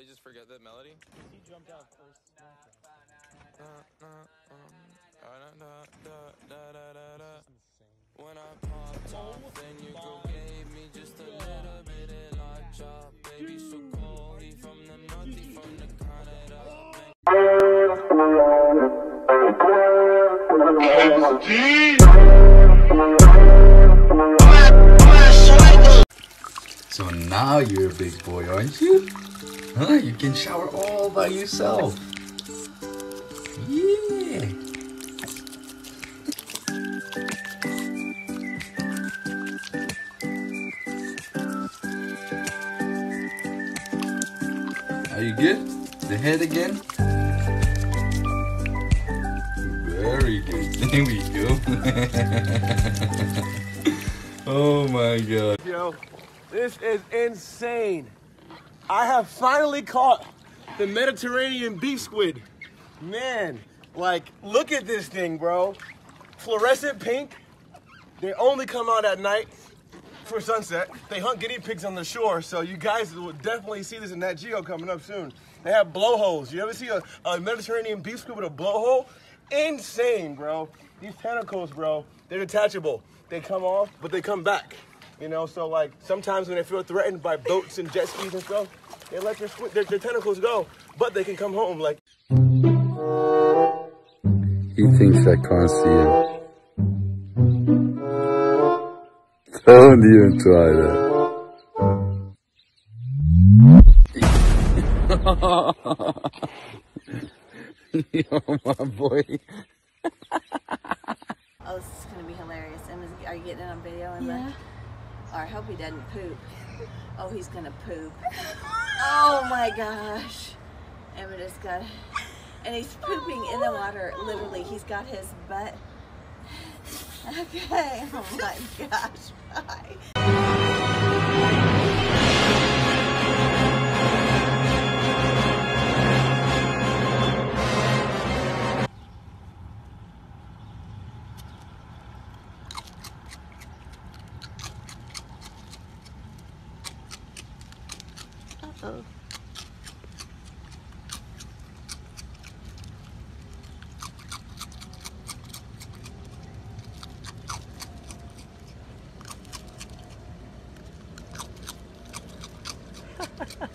really just forget the melody? He jumped out first. When I popped off, then your girl gave me just a little bit of like chop. Baby, so cold, he from the north, he from the Canada. So now you're a big boy, aren't you? Huh? You can shower all by yourself. Yeah. Are you good? The head again? Very good. There we go. oh my god. Yo, this is insane. I have finally caught the Mediterranean beef squid. Man, like, look at this thing, bro. Fluorescent pink. They only come out at night for sunset. They hunt guinea pigs on the shore, so you guys will definitely see this in Nat Geo coming up soon. They have blowholes. You ever see a, a Mediterranean beef squid with a blowhole? Insane, bro. These tentacles, bro, they're detachable. They come off, but they come back. You know, so like sometimes when they feel threatened by boats and jet skis and stuff, they let their, squid, their, their tentacles go, but they can come home. Like He thinks I can't see him. Don't even try that. oh my boy. Oh, this is gonna be hilarious. Emma, are you getting it on video, Emma? Yeah. Or I hope he doesn't poop. Oh, he's gonna poop. Oh my gosh. Emma just got, and he's pooping in the water. Literally, he's got his butt. Okay. Oh my gosh. Bye. Uh-oh.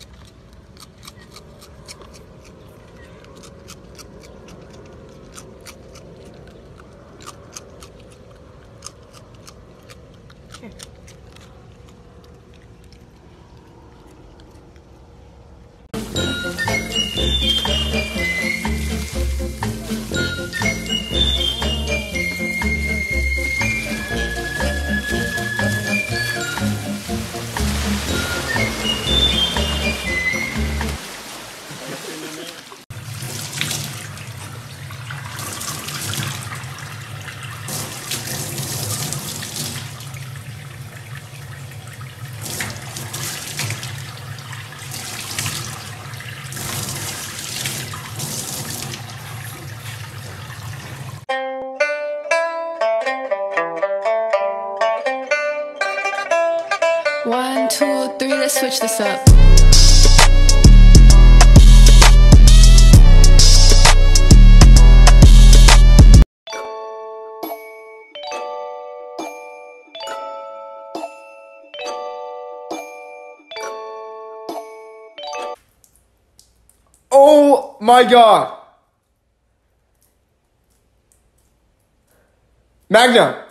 One, two, three, let's switch this up. Oh my god. Magna,